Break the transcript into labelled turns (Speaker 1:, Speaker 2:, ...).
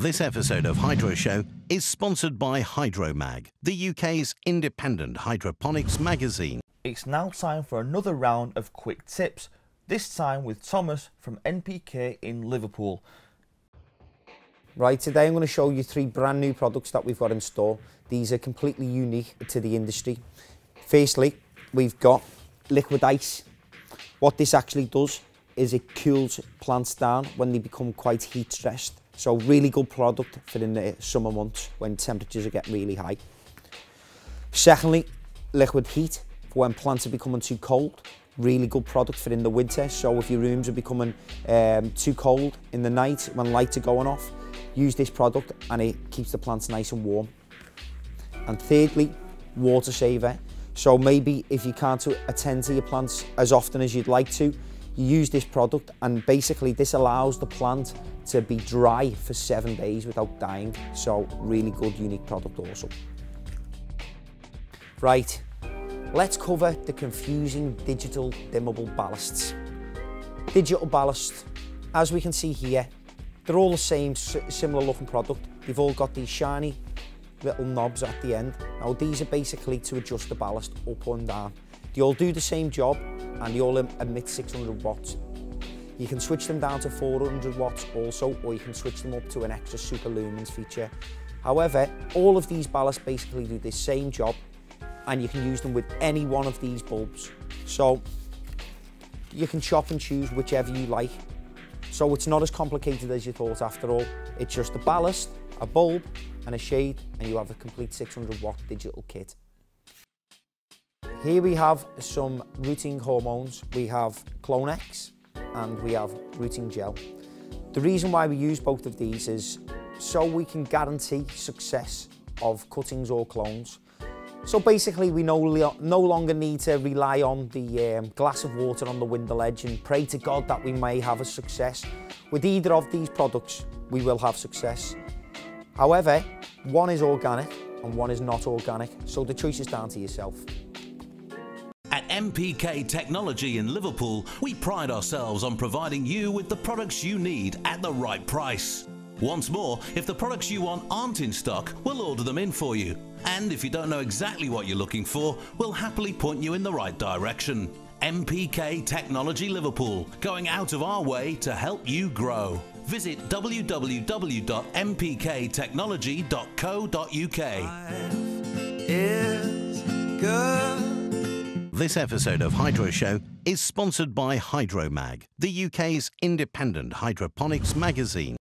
Speaker 1: This episode of Hydroshow is sponsored by Hydromag, the UK's independent hydroponics magazine.
Speaker 2: It's now time for another round of quick tips, this time with Thomas from NPK in Liverpool.
Speaker 3: Right, today I'm going to show you three brand new products that we've got in store. These are completely unique to the industry. Firstly, we've got liquid ice. What this actually does is it cools plants down when they become quite heat stressed. So really good product for in the summer months when temperatures get really high. Secondly, liquid heat for when plants are becoming too cold. Really good product for in the winter. So if your rooms are becoming um, too cold in the night when lights are going off, use this product and it keeps the plants nice and warm. And thirdly, water saver. So maybe if you can't attend to your plants as often as you'd like to, you use this product and basically this allows the plant to be dry for seven days without dying. So really good, unique product also. Right, let's cover the confusing digital dimmable ballasts. Digital ballast, as we can see here, they're all the same, similar looking product. They've all got these shiny little knobs at the end. Now these are basically to adjust the ballast up and down. They all do the same job and they all emit 600 watts. You can switch them down to 400 watts also, or you can switch them up to an extra super lumens feature. However, all of these ballasts basically do the same job and you can use them with any one of these bulbs. So you can chop and choose whichever you like. So it's not as complicated as you thought after all. It's just a ballast, a bulb and a shade and you have a complete 600 watt digital kit. Here we have some rooting hormones. We have Clonex and we have rooting gel. The reason why we use both of these is so we can guarantee success of cuttings or clones. So basically we no, no longer need to rely on the um, glass of water on the window ledge and pray to God that we may have a success. With either of these products, we will have success. However, one is organic and one is not organic, so the choice is down to yourself.
Speaker 1: NPK Technology in Liverpool, we pride ourselves on providing you with the products you need at the right price. Once more, if the products you want aren't in stock, we'll order them in for you. And if you don't know exactly what you're looking for, we'll happily point you in the right direction. NPK Technology Liverpool, going out of our way to help you grow. Visit www.npktechnology.co.uk. This episode of Hydroshow is sponsored by Hydromag, the UK's independent hydroponics magazine.